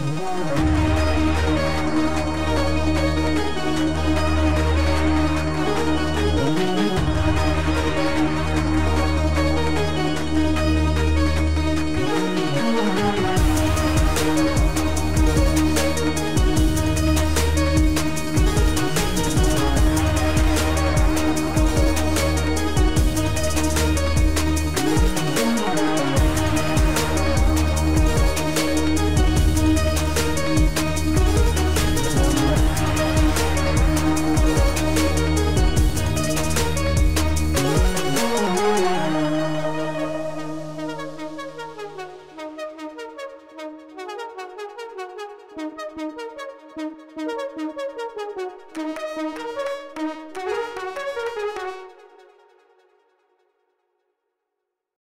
Música